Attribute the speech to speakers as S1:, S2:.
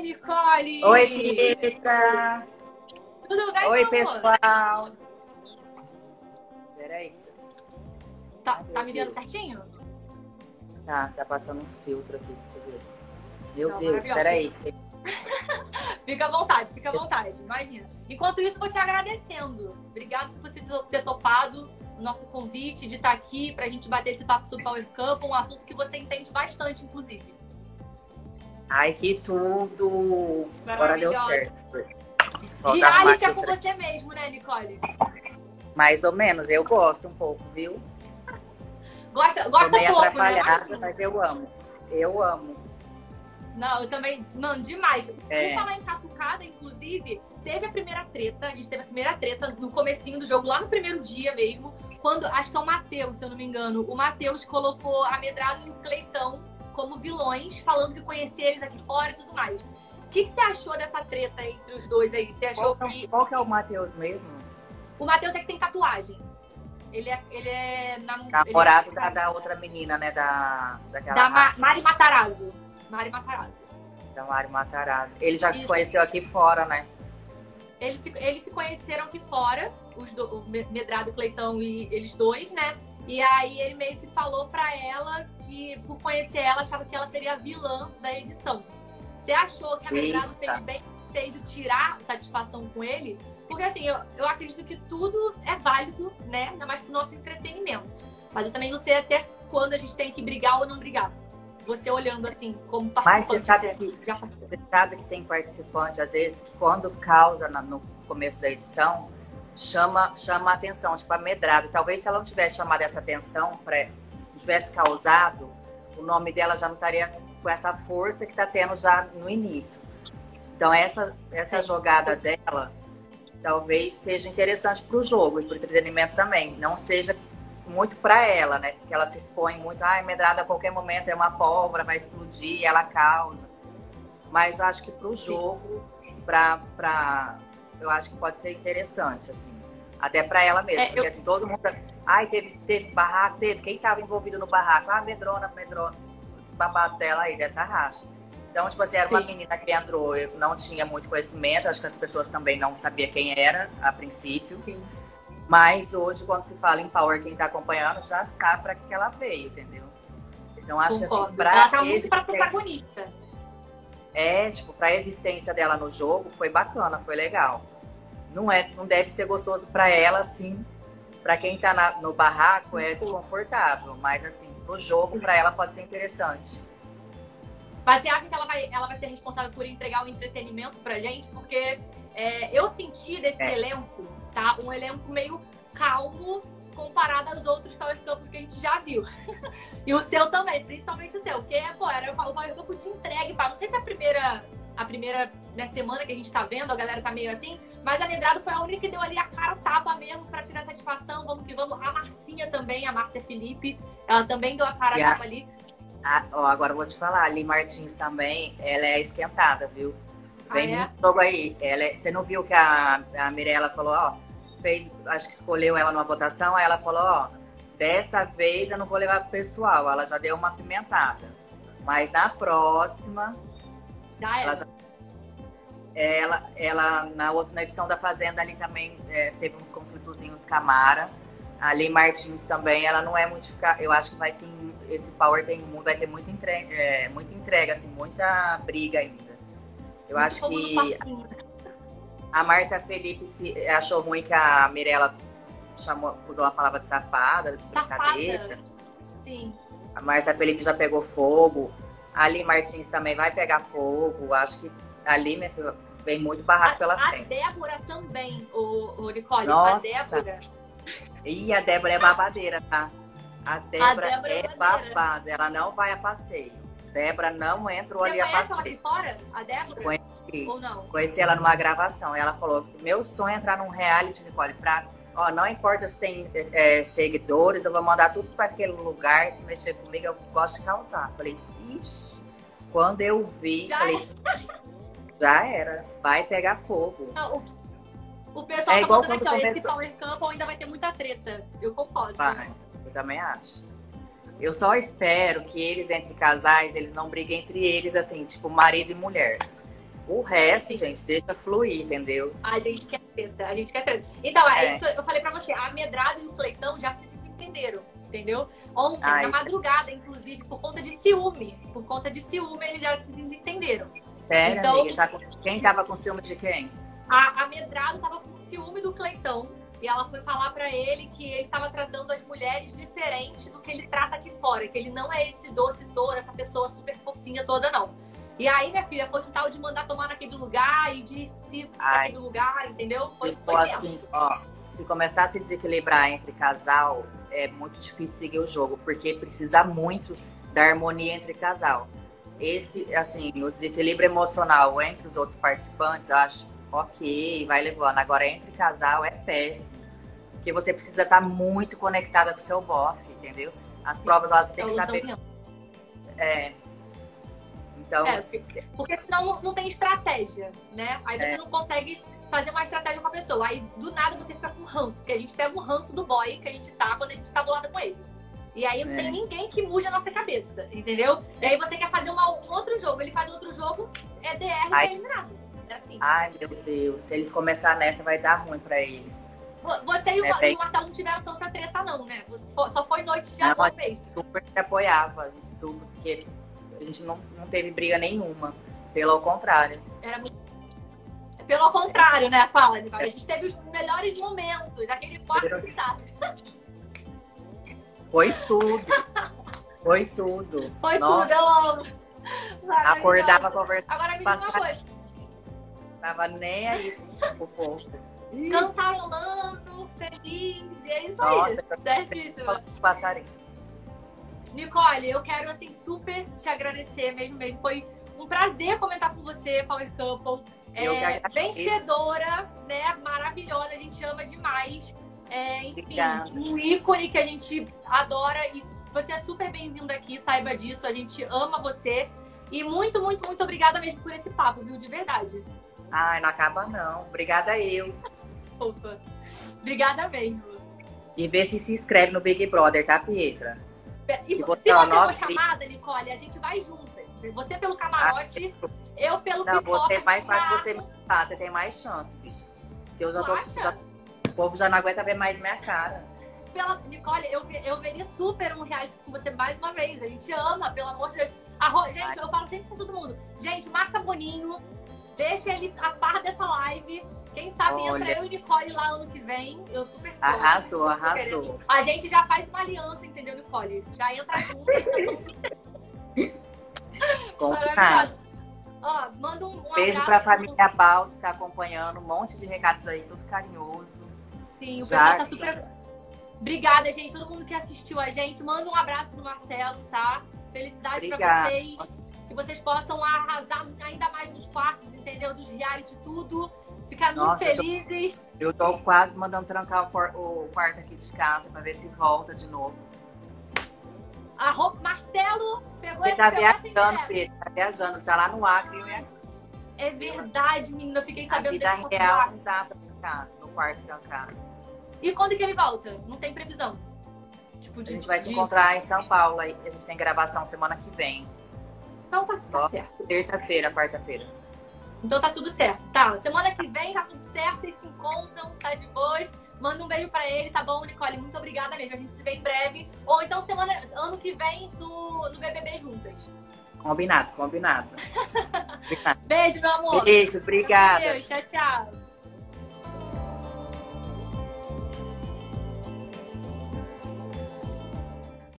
S1: Nicole!
S2: Oi, Pita!
S1: Tudo bem,
S2: Oi, pessoal! Peraí.
S1: Tá, tá me vendo certinho?
S2: Tá, tá passando uns filtros aqui. deixa eu ver. Meu
S1: Não,
S2: Deus, peraí.
S1: Fica à vontade, fica à vontade, imagina. Enquanto isso, vou te agradecendo. Obrigado por você ter topado o nosso convite, de estar aqui pra gente bater esse papo sobre Power Camp, um assunto que você entende bastante, inclusive.
S2: Ai, que tudo! Agora deu certo. Volta
S1: E
S2: a arrumar
S1: reality é com você mesmo, né, Nicole?
S2: Mais ou menos, eu gosto um pouco, viu?
S1: Gosta, gosta
S2: meio
S1: pouco, né?
S2: atrapalhada,
S1: Imagina.
S2: mas eu amo. Eu amo.
S1: Não, eu também. Não, demais.
S2: É.
S1: Por falar em catucada, inclusive, teve a primeira treta. A gente teve a primeira treta no comecinho do jogo, lá no primeiro dia mesmo. Quando, acho que é o Matheus, se eu não me engano. O Matheus colocou a Medrado e o Cleitão como vilões, falando que conhecia eles aqui fora e tudo mais. O que, que você achou dessa treta entre os dois aí? Você achou
S2: Qual, que é o- qual que é o Matheus mesmo?
S1: O Matheus é que tem tatuagem. Ele é. Ele é nam-
S2: Namorado
S1: ele
S2: da,
S1: é-
S2: da outra menina, né? Da, daquela
S1: da Ma- Mari Matarazzo. Mari Matarazzo.
S2: da Mari Matarazzo. Ele já se
S1: Isso.
S2: conheceu aqui fora, né?
S1: Eles se, eles se conheceram aqui fora, os do, o Me- Medrado, Cleitão e eles dois, né? E aí ele meio que falou pra ela que, por conhecer ela, achava que ela seria a vilã da edição. Você achou que a Medrado fez bem ter ido tirar satisfação com ele? Porque assim, eu, eu acredito que tudo é válido, né? Ainda mais pro nosso entretenimento. Mas eu também não sei até quando a gente tem que brigar ou não brigar. Você olhando assim, como
S2: Mas
S1: participante.
S2: você sabe que
S1: Já.
S2: Você sabe que tem participante, às vezes, que quando causa no começo da edição, chama, chama a atenção, tipo, amedrado. Talvez se ela não tivesse chamado essa atenção, tivesse causado, o nome dela já não estaria com essa força que está tendo já no início. Então, essa, essa
S1: Sim.
S2: jogada dela talvez seja interessante para o jogo e para o entretenimento também. Não seja muito para ela, né? Porque ela se expõe muito, ah, medrada a qualquer momento é uma pólvora, vai explodir, ela causa. Mas eu acho que para o jogo, para pra... eu acho que pode ser interessante, assim. Até para ela mesma,
S1: É,
S2: porque
S1: eu-
S2: assim, todo mundo. Ai, teve, teve barraco, teve. Quem estava envolvido no barraco? Ah, medrona, medrona. Esse babado dela aí, dessa racha. Então, tipo assim, era uma
S1: Sim.
S2: menina que entrou, eu não tinha muito conhecimento, acho que as pessoas também não sabiam quem era a princípio. Mas hoje, quando se fala em Power, quem tá acompanhando já sabe para que, que ela veio, entendeu? Então, acho que assim,
S1: Concordo.
S2: pra
S1: Ela tá muito pra protagonista.
S2: é, tipo, pra existência dela no jogo, foi bacana, foi legal. Não, é, não deve ser gostoso pra ela, assim. Pra quem tá na- no barraco é desconfortável, mas assim, no jogo, pra ela pode ser interessante.
S1: Mas você acha que ela vai, ela vai ser responsável por entregar o entretenimento pra gente? Porque é, eu senti desse
S2: É.
S1: elenco, tá? Um elenco meio calmo comparado aos outros Power Couple que a gente já viu. e o seu também, principalmente o seu. Porque, pô, era o Power Couple de entregue, pá. Não sei se é a primeira, a primeira né, semana que a gente tá vendo, a galera tá meio assim. Mas a Medrado foi a única que deu ali a cara tapa mesmo pra tirar satisfação. Vamos que vamos. A Marcinha também, a Márcia Felipe, ela também deu a cara
S2: a-
S1: tapa ali.
S2: Ah, ó, agora eu vou te falar, a Ali Martins também, ela é esquentada, viu? Vem
S1: Ah, é?
S2: muito aí. Ela é- você não viu que a, a Mirella falou, ó, fez, acho que escolheu ela numa votação, aí ela falou, ó, dessa vez eu não vou levar pro pessoal. Ela já deu uma pimentada. Mas na próxima,
S1: Já era.
S2: ela já ela, ela na outra na edição da Fazenda ali também é, teve uns conflitozinhos com a Mara. A Lei Martins também, ela não é muito. Eu acho que vai ter esse Power tem vai ter muita entrega, é, muita entrega, assim, muita briga ainda. Eu
S1: Muito
S2: acho que a Márcia Felipe se, achou ruim que a Mirella chamou, usou a palavra de safada, de brincadeira.
S1: Safada. Sim.
S2: A Márcia Felipe já pegou fogo. A Ali Martins também vai pegar fogo. Acho que ali minha filha, vem muito barraco pela
S1: A, a
S2: frente.
S1: Débora também, o, o Nicole.
S2: Nossa.
S1: A Débora.
S2: E a Débora é babadeira, tá? A Débora,
S1: Débora é
S2: é babada. Ela não vai a passeio. Débora não entrou
S1: Você
S2: ali a
S1: conhece ela
S2: passeio.
S1: fora? A Débora?
S2: Conheci.
S1: Ou não?
S2: Conheci ela numa gravação. Ela falou: meu sonho é entrar num reality, Nicole, pra. Ó, não importa se tem é, seguidores, eu vou mandar tudo para aquele lugar. Se mexer comigo, eu gosto de causar. Falei, ixi. Quando eu vi,
S1: Já
S2: falei, já era. Vai pegar fogo.
S1: Não, o, o pessoal
S2: É
S1: tá
S2: igual
S1: mandando aqui, ó. Esse
S2: começou-
S1: Power Couple ainda vai ter muita treta. Eu concordo.
S2: Vai, eu também acho. Eu só espero que eles, entre casais, eles não briguem entre eles, assim, tipo marido e mulher. O resto, gente, deixa fluir, entendeu?
S1: A gente quer treta, a gente quer treta. Então, é, é. isso que eu falei pra você. A Medrado e o Cleitão já se desentenderam, entendeu? Ontem, Ai. na madrugada, inclusive, por conta de ciúme. Por conta de ciúme, eles já se desentenderam.
S2: Pera, então, amiga, tá com... quem tava com ciúme de quem?
S1: A, a Medrado tava com ciúme do Cleitão. E ela foi falar para ele que ele tava tratando as mulheres diferente do que ele trata aqui fora. Que ele não é esse doce todo, essa pessoa super fofinha toda, não. E aí, minha filha, foi um tal de mandar tomar naquele lugar e de se naquele lugar, entendeu? Foi,
S2: foi assim, ó, se começar a se desequilibrar entre casal, é muito difícil seguir o jogo, porque precisa muito da harmonia entre casal. Esse, assim, o desequilíbrio emocional entre os outros participantes, eu acho ok, vai levando. Agora, entre casal é péssimo. Porque você precisa estar muito conectada com o seu bofe, entendeu? As provas, elas têm que saber. É, então,
S1: é, porque senão não, não, tem estratégia, né? Aí você é. não consegue fazer uma estratégia com a pessoa. Aí do nada você fica com ranço, porque a gente pega o ranço do boy que a gente tá quando a gente tá bolada com ele. E aí não é. tem ninguém que mude a nossa cabeça, entendeu? E aí você quer fazer uma, um outro jogo, ele faz outro jogo, é DR Ai. é eliminado. É assim.
S2: Ai, meu Deus, se eles começarem nessa, vai dar ruim pra eles.
S1: Você e o, é, e o Marcelo não tiveram tanta treta, não, né? Só foi noite de mesmo.
S2: Super te apoiava, super, porque a gente não, não teve briga nenhuma. Pelo contrário.
S1: Era muito... Pelo contrário, né? Fala, A gente teve os melhores momentos, aquele quarto que sabe.
S2: Foi tudo. Foi tudo.
S1: Foi Nossa. tudo, eu amo.
S2: Acordava conversando.
S1: Agora me diz uma coisa.
S2: Tava nem aí pro povo.
S1: Cantarolando, feliz, e é isso Nossa, aí. Certíssimo.
S2: Passarinho.
S1: Nicole, eu quero assim super te agradecer mesmo, mesmo. Foi um prazer comentar com você, Power Couple. É, vencedora, né? Maravilhosa, a gente ama demais. É, enfim, Obrigada. um ícone que a gente adora e você é super bem-vinda aqui, saiba disso. A gente ama você. E muito, muito, muito obrigada mesmo por esse papo, viu? De verdade.
S2: Ai, não acaba não. Obrigada eu.
S1: Opa. Obrigada mesmo.
S2: E vê se se inscreve no Big Brother, tá, Pietra?
S1: E se você for chamada, Nicole, a gente vai juntas. Você pelo camarote, ah, eu pelo
S2: Não, você é mais fácil você me ah, você tem mais chance, bicho. Porque eu já tô. Já, o povo já não aguenta ver mais minha cara.
S1: Pela, Nicole, eu, eu veria super um reality com você mais uma vez. A gente ama, pelo amor de Deus. Ro... Gente, eu falo sempre pra todo mundo. Gente, marca Boninho. Deixa ele a par dessa live quem sabe Olha. entra eu e Nicole lá ano que vem. Eu super tô,
S2: Arrasou, super arrasou.
S1: A gente já faz uma aliança, entendeu, Nicole? Já entra junto.
S2: Combinado.
S1: Ó, manda um, um
S2: Beijo pra família Baus que tá acompanhando. Um monte de recados aí, tudo carinhoso.
S1: Sim, o pessoal tá super. Obrigada, gente. Todo mundo que assistiu a gente. Manda um abraço pro Marcelo, tá? Felicidade para vocês. Que vocês possam arrasar ainda mais nos quartos, entendeu? Dos reality, tudo. Ficar muito Nossa, felizes.
S2: Eu tô, eu tô, quase mandando trancar o, quarto aqui de casa para ver se volta de novo.
S1: A roupa, Marcelo pegou
S2: Ele tá viajando, Pedro. Tá viajando, tá lá no Acre, né?
S1: É verdade, menina. Eu fiquei sabendo
S2: desse vida real não dá pra ficar no quarto trancado.
S1: E quando que ele volta? Não tem previsão?
S2: Tipo, de, a gente vai de... se encontrar em São Paulo. A gente tem gravação semana que vem.
S1: Então tá, tá certo.
S2: Terça-feira, quarta-feira.
S1: Então tá tudo certo, tá? Semana que vem tá tudo certo, vocês se encontram, tá de boas. Manda um beijo pra ele, tá bom, Nicole? Muito obrigada mesmo. A gente se vê em breve. Ou então semana, ano que vem do, do BBB juntas.
S2: Combinado, combinado.
S1: Beijo, meu amor.
S2: Beijo, obrigada.
S1: Tchau, tchau.